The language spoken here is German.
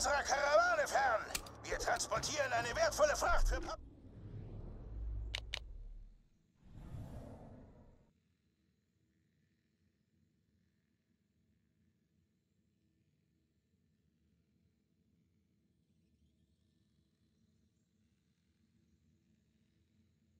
Unserer Karawane fern! Wir transportieren eine wertvolle Fracht für Papa.